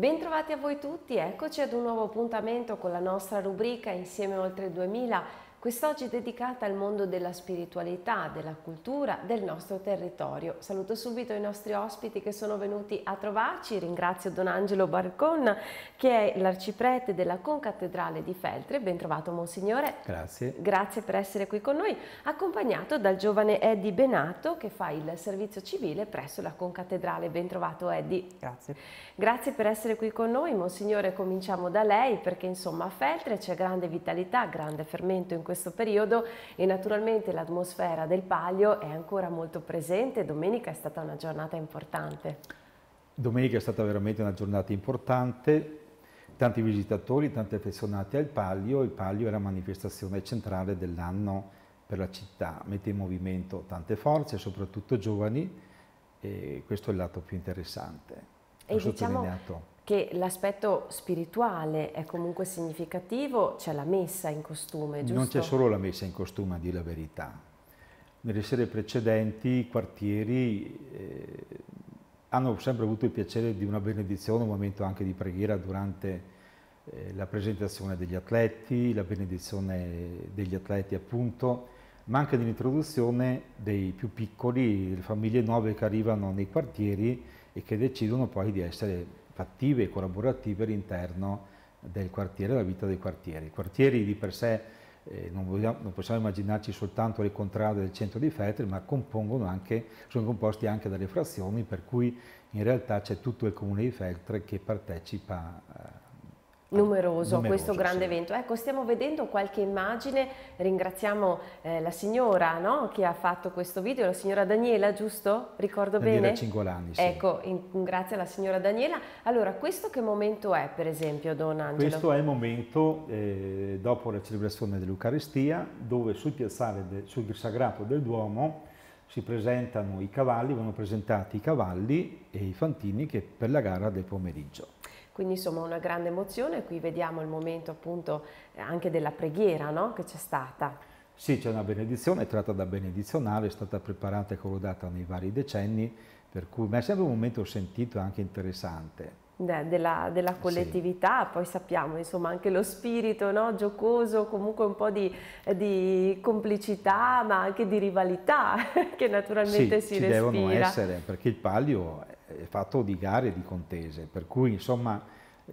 Bentrovati a voi tutti, eccoci ad un nuovo appuntamento con la nostra rubrica Insieme Oltre 2000 Quest'oggi è dedicata al mondo della spiritualità, della cultura, del nostro territorio. Saluto subito i nostri ospiti che sono venuti a trovarci, ringrazio Don Angelo Barcon che è l'arciprete della concattedrale di Feltre, ben trovato Monsignore. Grazie. Grazie per essere qui con noi, accompagnato dal giovane Eddie Benato che fa il servizio civile presso la concattedrale, ben trovato Eddie. Grazie. Grazie per essere qui con noi, Monsignore cominciamo da lei perché insomma a Feltre c'è grande vitalità, grande fermento in questo periodo e naturalmente l'atmosfera del Palio è ancora molto presente. Domenica è stata una giornata importante. Domenica è stata veramente una giornata importante, tanti visitatori, tanti affezionati al Palio. Il Palio è la manifestazione centrale dell'anno per la città, mette in movimento tante forze, soprattutto giovani, e questo è il lato più interessante. E diciamo che l'aspetto spirituale è comunque significativo, c'è la messa in costume, giusto? Non c'è solo la messa in costume, a dire la verità. Nelle sere precedenti i quartieri eh, hanno sempre avuto il piacere di una benedizione, un momento anche di preghiera durante eh, la presentazione degli atleti, la benedizione degli atleti appunto, ma anche nell'introduzione dei più piccoli, le famiglie nuove che arrivano nei quartieri e che decidono poi di essere fattive e collaborative all'interno del quartiere, della vita dei quartieri. I quartieri di per sé eh, non, vogliamo, non, possiamo immaginarci soltanto le contrade del centro di Feltre, ma anche, sono composti anche dalle frazioni, per cui in realtà c'è tutto il comune di Feltre che partecipa eh, numeroso, numeroso questo grande sì. evento. Ecco, stiamo vedendo qualche immagine, ringraziamo eh, la signora no, che ha fatto questo video, la signora Daniela, giusto? Ricordo Daniela bene? Cingolani, sì. Ecco, in, grazie alla signora Daniela. Allora, questo che momento è, per esempio, Don Angelo? Questo è il momento eh, dopo la celebrazione dell'Eucaristia, dove sul piazzale, de, sul sagrato del Duomo, si presentano i cavalli, vengono presentati i cavalli e i fantini che per la gara del pomeriggio. Quindi insomma una grande emozione, qui vediamo il momento appunto anche della preghiera no? che c'è stata. Sì, c'è una benedizione, è tratta da benedizionale, è stata preparata e collodata nei vari decenni, per cui ma è sempre un momento sentito e anche interessante. Della, della, collettività, sì. poi sappiamo insomma anche lo spirito no? giocoso, comunque un po' di, di, complicità ma anche di rivalità che naturalmente sì, si ci respira. devono essere perché il palio è fatto di gare e di contese, per cui insomma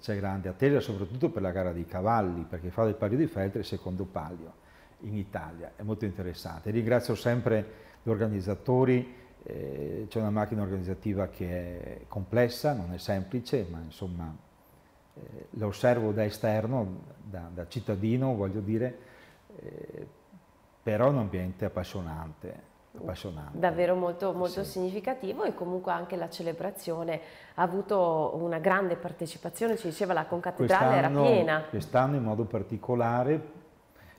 c'è grande attesa soprattutto per la gara dei cavalli, perché fa del palio di Feltre il secondo palio in Italia, è molto interessante. Ringrazio sempre gli organizzatori, eh, c'è una macchina organizzativa che è complessa, non è semplice, ma insomma eh, la osservo da esterno, da, da cittadino voglio dire, eh, però è un ambiente appassionante appassionante. Davvero molto, molto sì. significativo e comunque anche la celebrazione ha avuto una grande partecipazione, ci diceva la concattedrale era piena. Quest'anno in modo particolare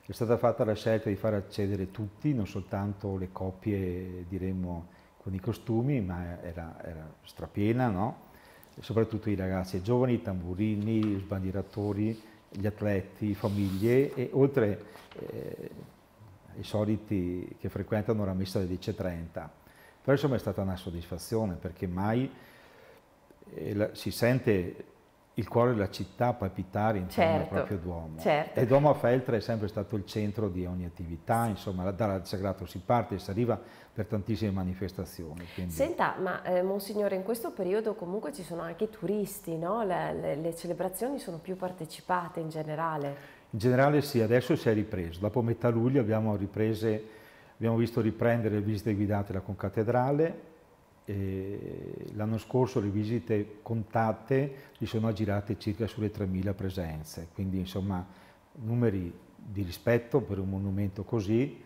è stata fatta la scelta di far accedere tutti, non soltanto le coppie diremmo con i costumi, ma era, era strapiena, no? soprattutto i ragazzi e giovani, i tamburini, i sbandieratori, gli atleti, famiglie e oltre eh, i soliti che frequentano la messa alle 10.30. Però insomma è stata una soddisfazione perché mai eh, la, si sente il cuore della città palpitare intorno certo, al proprio Duomo. Certo. E Duomo a Feltre è sempre stato il centro di ogni attività, insomma dal Sagrato si parte e si arriva per tantissime manifestazioni. Quindi... Senta, ma eh, Monsignore, in questo periodo comunque ci sono anche i turisti, no? le, le, le celebrazioni sono più partecipate in generale? In generale sì, adesso si è ripreso. Dopo metà luglio abbiamo, riprese, abbiamo visto riprendere le visite guidate alla concattedrale, l'anno scorso le visite contate si sono aggirate circa sulle 3.000 presenze, quindi insomma numeri di rispetto per un monumento così.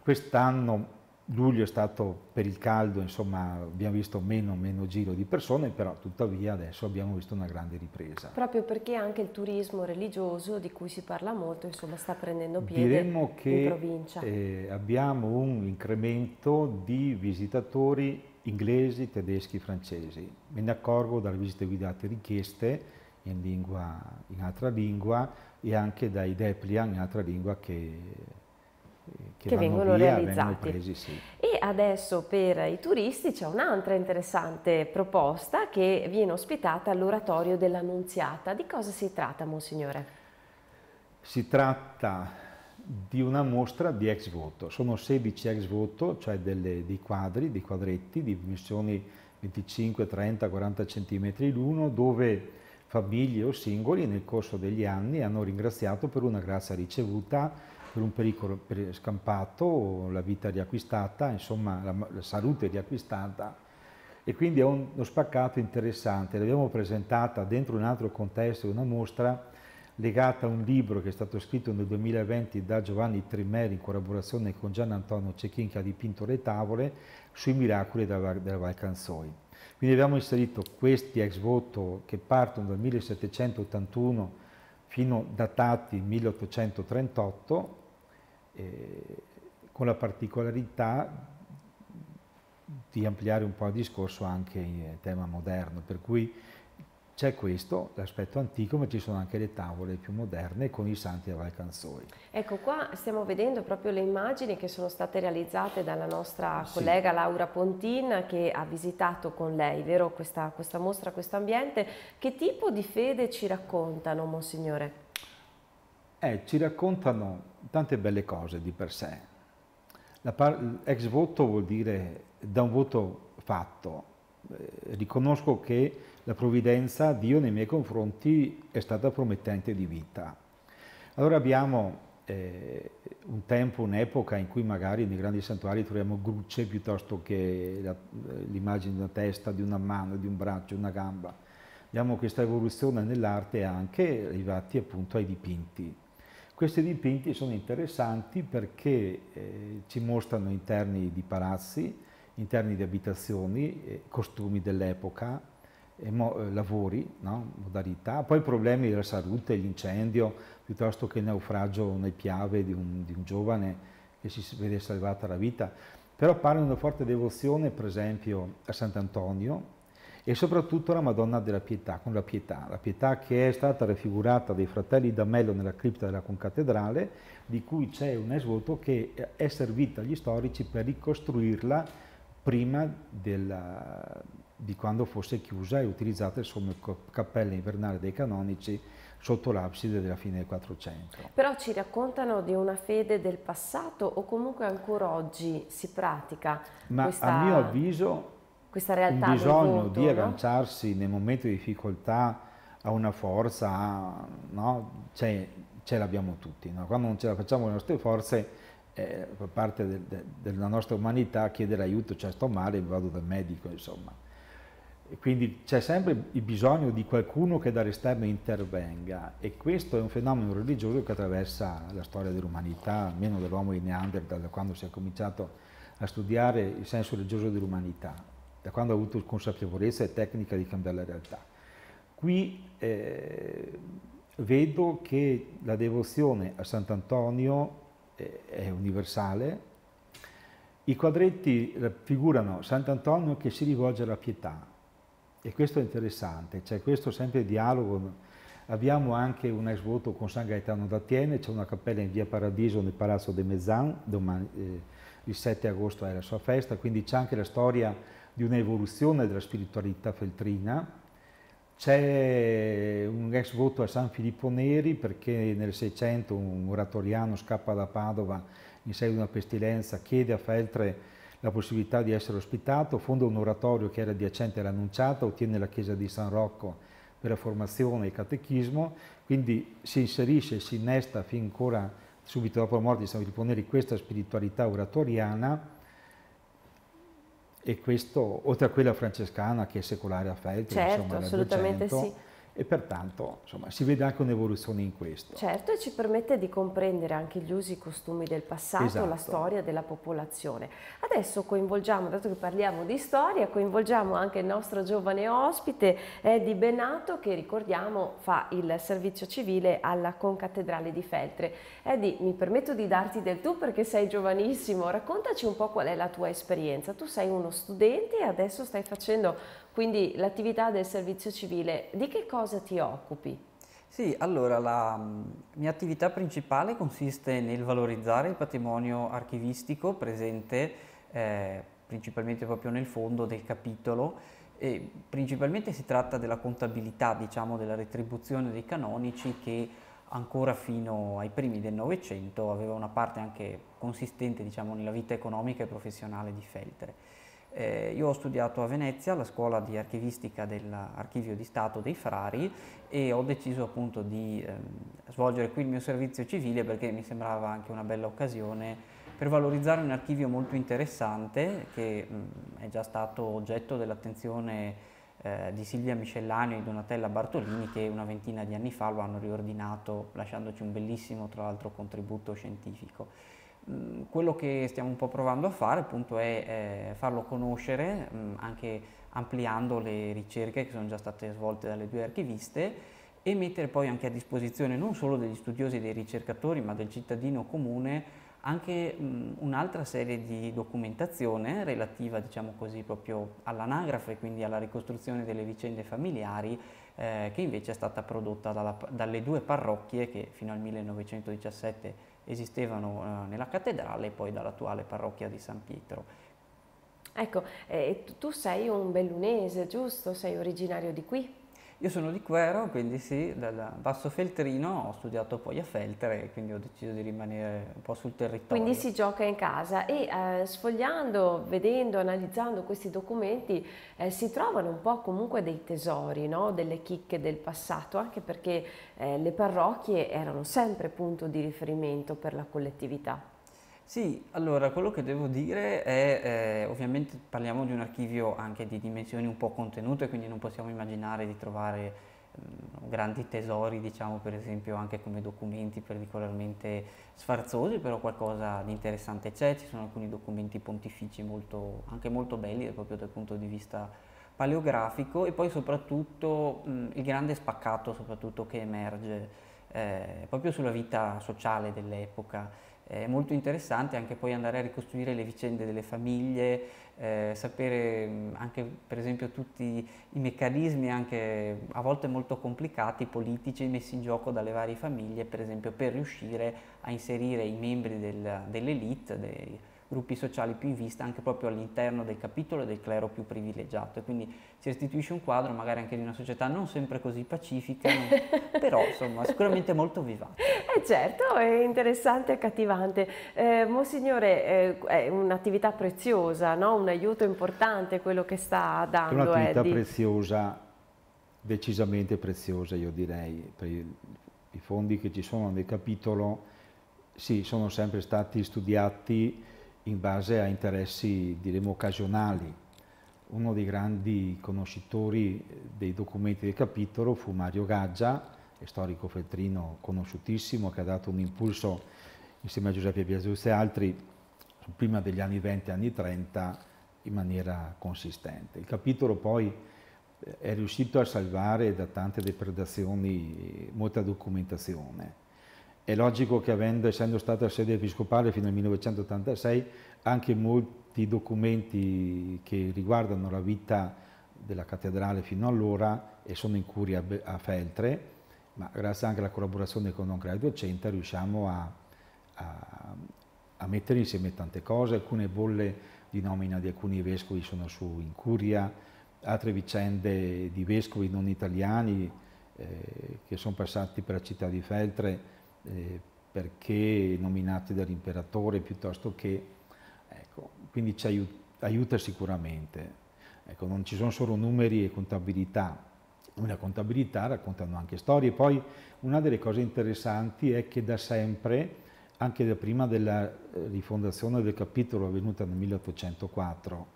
Quest'anno Luglio è stato per il caldo, insomma abbiamo visto meno, meno giro di persone, però tuttavia adesso abbiamo visto una grande ripresa. Proprio perché anche il turismo religioso, di cui si parla molto, insomma sta prendendo piede Diremmo che, in provincia. Eh, abbiamo un incremento di visitatori inglesi, tedeschi, francesi. Me ne accorgo dalle visite guidate richieste in, lingua, in altra lingua e anche dai Deplian in altra lingua che che, che vengono via, realizzati. Presi, sì. E adesso per i turisti c'è un'altra interessante proposta che viene ospitata all'oratorio dell'Annunziata. Di cosa si tratta, Monsignore? Si tratta di una mostra di ex voto. Sono 16 ex voto, cioè delle, dei quadri, dei quadretti di dimensioni 25, 30, 40 cm l'uno, dove famiglie o singoli nel corso degli anni hanno ringraziato per una grazia ricevuta, per un pericolo scampato, la vita riacquistata, insomma la, la salute riacquistata e quindi è uno spaccato interessante. L'abbiamo presentata dentro un altro contesto, una mostra legata a un libro che è stato scritto nel 2020 da Giovanni Trimeri in collaborazione con Gian Antonio Cecchin che ha dipinto le tavole sui miracoli della, della Val Canzoi. Quindi abbiamo inserito questi ex voto che partono dal 1781 fino datati 1838 eh, con la particolarità di ampliare un po' il discorso anche in tema moderno, per cui c'è questo, l'aspetto antico, ma ci sono anche le tavole più moderne con i santi a Valcanzoi. Ecco, qua stiamo vedendo proprio le immagini che sono state realizzate dalla nostra sì. collega Laura Pontin che ha visitato con lei, vero, questa, questa mostra, questo ambiente. Che tipo di fede ci raccontano, Monsignore? Eh, ci raccontano tante belle cose di per sé. Ex voto vuol dire da un voto fatto. Eh, riconosco che la provvidenza, Dio nei miei confronti è stata promettente di vita. Allora abbiamo eh, un tempo, un'epoca in cui magari nei grandi santuari troviamo grucce piuttosto che l'immagine di una testa, di una mano, di un braccio, una gamba. Abbiamo questa evoluzione nell'arte anche arrivati appunto ai dipinti. Questi dipinti sono interessanti perché eh, ci mostrano interni di palazzi, interni di abitazioni, eh, costumi dell'epoca, eh, lavori, no? modalità, poi problemi della salute, l'incendio, piuttosto che il naufragio nel piave di un, di un giovane che si vede salvata la vita, però parlano di una forte devozione per esempio a Sant'Antonio e soprattutto alla Madonna della Pietà, con la Pietà, la Pietà che è stata raffigurata dai fratelli d'Amello nella cripta della concattedrale, di cui c'è un esvoto che è servita agli storici per ricostruirla prima della, di quando fosse chiusa e utilizzata come cappella invernale dei canonici sotto l'abside della fine del 400. Però ci raccontano di una fede del passato o comunque ancora oggi si pratica Ma questa, a mio avviso questa realtà il bisogno voto, di no? agganciarsi nei momenti di difficoltà a una forza, no? ce, ce l'abbiamo tutti. No? Quando non ce la facciamo le nostre forze, eh, per parte de, de, della nostra umanità, chiedere aiuto, cioè sto male, vado dal medico, insomma. E quindi c'è sempre il bisogno di qualcuno che dall'esterno intervenga e questo è un fenomeno religioso che attraversa la storia dell'umanità, almeno dell'uomo di Neanderthal, da quando si è cominciato a studiare il senso religioso dell'umanità, da quando ha avuto consapevolezza e tecnica di cambiare la realtà. Qui eh, vedo che la devozione a Sant'Antonio eh, è universale, i quadretti raffigurano Sant'Antonio che si rivolge alla pietà, e questo è interessante, c'è questo sempre dialogo. Abbiamo anche un ex voto con San Gaetano d'Attiene, c'è una cappella in via Paradiso nel Palazzo de Mezzan, domani, eh, il 7 agosto è la sua festa, quindi c'è anche la storia di un'evoluzione della spiritualità feltrina. C'è un ex voto a San Filippo Neri perché nel 600 un oratoriano scappa da Padova in seguito a una pestilenza, chiede a Feltre la possibilità di essere ospitato, fonda un oratorio che era adiacente all'annunciata, ottiene la chiesa di San Rocco per la formazione e il catechismo, quindi si inserisce, si innesta fin ancora subito dopo la morte di San Filippo Neri questa spiritualità oratoriana e questo, oltre a quella francescana che è secolare a Feltri, certo, insomma, assolutamente 200, sì e pertanto insomma, si vede anche un'evoluzione in questo. Certo e ci permette di comprendere anche gli usi e i costumi del passato, esatto. la storia della popolazione. Adesso coinvolgiamo, dato che parliamo di storia, coinvolgiamo anche il nostro giovane ospite Eddie Benato che ricordiamo fa il servizio civile alla Concattedrale di Feltre. Eddie mi permetto di darti del tu perché sei giovanissimo, raccontaci un po' qual è la tua esperienza. Tu sei uno studente e adesso stai facendo quindi l'attività del servizio civile, di che cosa ti occupi? Sì, allora la mm, mia attività principale consiste nel valorizzare il patrimonio archivistico presente eh, principalmente proprio nel fondo del capitolo e principalmente si tratta della contabilità, diciamo, della retribuzione dei canonici che ancora fino ai primi del Novecento aveva una parte anche consistente diciamo, nella vita economica e professionale di Feltre. Eh, io ho studiato a Venezia alla scuola di archivistica dell'Archivio di Stato dei Frari e ho deciso appunto di ehm, svolgere qui il mio servizio civile perché mi sembrava anche una bella occasione per valorizzare un archivio molto interessante che mh, è già stato oggetto dell'attenzione eh, di Silvia Miscellaneo e Donatella Bartolini che una ventina di anni fa lo hanno riordinato lasciandoci un bellissimo tra l'altro contributo scientifico. Quello che stiamo un po' provando a fare appunto è eh, farlo conoscere mh, anche ampliando le ricerche che sono già state svolte dalle due archiviste e mettere poi anche a disposizione non solo degli studiosi e dei ricercatori ma del cittadino comune anche un'altra serie di documentazione relativa, diciamo così, proprio all'anagrafe, quindi alla ricostruzione delle vicende familiari, eh, che invece è stata prodotta dalla, dalle due parrocchie che fino al 1917 esistevano eh, nella cattedrale e poi dall'attuale parrocchia di San Pietro. Ecco, eh, tu sei un bellunese, giusto? Sei originario di qui? Io sono di Quero, quindi sì, dal Basso Feltrino, ho studiato poi a Feltre e quindi ho deciso di rimanere un po' sul territorio. Quindi si gioca in casa e eh, sfogliando, vedendo, analizzando questi documenti eh, si trovano un po' comunque dei tesori, no? delle chicche del passato, anche perché eh, le parrocchie erano sempre punto di riferimento per la collettività. Sì, allora quello che devo dire è, eh, ovviamente parliamo di un archivio anche di dimensioni un po' contenute, quindi non possiamo immaginare di trovare mh, grandi tesori, diciamo per esempio anche come documenti particolarmente sfarzosi, però qualcosa di interessante c'è, ci sono alcuni documenti pontifici molto, anche molto belli proprio dal punto di vista paleografico. E poi soprattutto mh, il grande spaccato soprattutto che emerge eh, proprio sulla vita sociale dell'epoca è molto interessante anche poi andare a ricostruire le vicende delle famiglie, eh, sapere anche per esempio tutti i meccanismi anche a volte molto complicati politici messi in gioco dalle varie famiglie per esempio per riuscire a inserire i membri del, dell'elite, gruppi sociali più in vista anche proprio all'interno del capitolo e del clero più privilegiato e quindi si restituisce un quadro magari anche di una società non sempre così pacifica, però insomma sicuramente molto vivace. Eh certo, è interessante e accattivante. Eh, Monsignore, eh, è un'attività preziosa, no? un aiuto importante quello che sta dando. È un'attività preziosa, decisamente preziosa io direi, per i fondi che ci sono nel capitolo sì, sono sempre stati studiati in base a interessi, diremo, occasionali. Uno dei grandi conoscitori dei documenti del capitolo fu Mario Gaggia, storico feltrino conosciutissimo, che ha dato un impulso insieme a Giuseppe Biasuzzi e altri prima degli anni 20 e anni 30 in maniera consistente. Il capitolo poi eh, è riuscito a salvare da tante depredazioni molta documentazione è logico che avendo, essendo stata sede episcopale fino al 1986, anche molti documenti che riguardano la vita della cattedrale fino allora e sono in curia a Feltre, ma grazie anche alla collaborazione con Don Credo Docente riusciamo a, a, a, mettere insieme tante cose, alcune bolle di nomina di alcuni vescovi sono su in curia, altre vicende di vescovi non italiani eh, che sono passati per la città di Feltre eh, perché nominati dall'imperatore piuttosto che, ecco, quindi ci aiuta, aiuta sicuramente. Ecco, non ci sono solo numeri e contabilità, una contabilità raccontano anche storie. Poi una delle cose interessanti è che da sempre, anche da prima della eh, rifondazione del capitolo avvenuta nel 1804,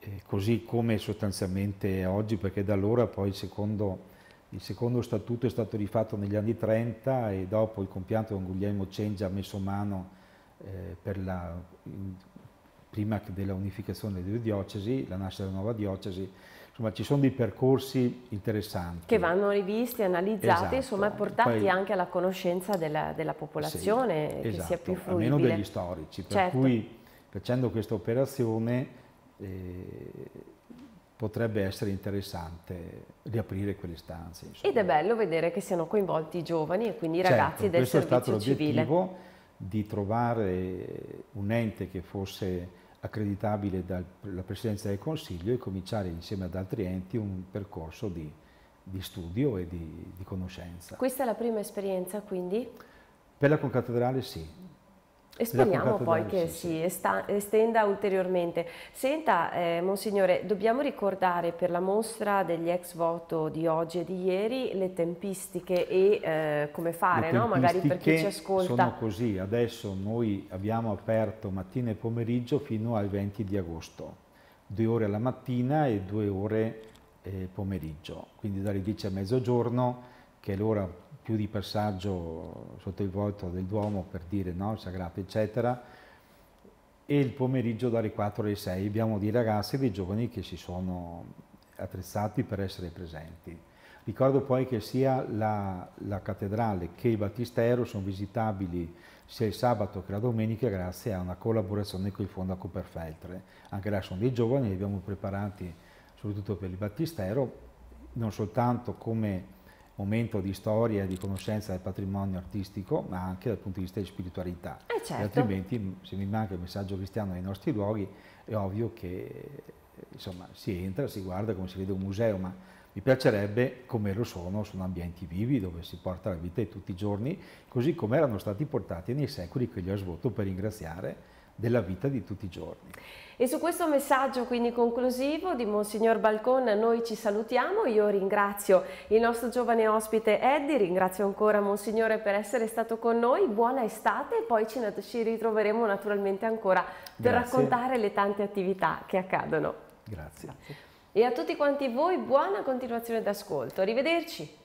eh, così come sostanzialmente oggi, perché da allora poi secondo il secondo statuto è stato rifatto negli anni 30 e dopo il compianto con Guglielmo Cengia ha messo mano eh, per la, prima della unificazione delle diocesi, la nascita della nuova diocesi, insomma ci sono dei percorsi interessanti. Che vanno rivisti, analizzati, esatto. insomma portati Poi, anche alla conoscenza della, della popolazione, sì, che esatto, sia più fruibile. Almeno degli storici, per certo. cui facendo questa operazione eh, potrebbe essere interessante riaprire quelle stanze. Insomma. Ed è bello vedere che siano coinvolti i giovani e quindi i certo, ragazzi del servizio civile. Questo è stato l'obiettivo di trovare un ente che fosse accreditabile dalla Presidenza del Consiglio e cominciare insieme ad altri enti un percorso di, di studio e di, di conoscenza. Questa è la prima esperienza quindi? Per la concattedrale sì, e speriamo poi che si estenda ulteriormente. Senta, eh, Monsignore, dobbiamo ricordare per la mostra degli ex voto di oggi e di ieri le tempistiche e eh, come fare, no? magari per chi ci ascolta. sono così, adesso noi abbiamo aperto mattina e pomeriggio fino al 20 di agosto, due ore alla mattina e due ore eh, pomeriggio, quindi dalle 10 a mezzogiorno, che è l'ora più di passaggio sotto il volto del Duomo per dire no, sagrato eccetera e il pomeriggio dalle 4 alle 6 abbiamo dei ragazzi e dei giovani che si sono attrezzati per essere presenti. Ricordo poi che sia la, la cattedrale che il battistero sono visitabili sia il sabato che la domenica grazie a una collaborazione con il Fondo Cooperfeltre. Anche là sono dei giovani, li abbiamo preparati soprattutto per il battistero, non soltanto come momento di storia e di conoscenza del patrimonio artistico, ma anche dal punto di vista di spiritualità. Eh certo. altrimenti, se mi manca il messaggio cristiano nei nostri luoghi, è ovvio che insomma, si entra, si guarda come si vede un museo, ma mi piacerebbe, come lo sono, sono ambienti vivi dove si porta la vita di tutti i giorni, così come erano stati portati nei secoli che gli ho svolto per ringraziare della vita di tutti i giorni. E su questo messaggio quindi conclusivo di Monsignor Balcon noi ci salutiamo, io ringrazio il nostro giovane ospite Eddie, ringrazio ancora Monsignore per essere stato con noi, buona estate e poi ci, ritroveremo naturalmente ancora per Grazie. raccontare le tante attività che accadono. Grazie. Grazie. E a tutti quanti voi buona continuazione d'ascolto, arrivederci.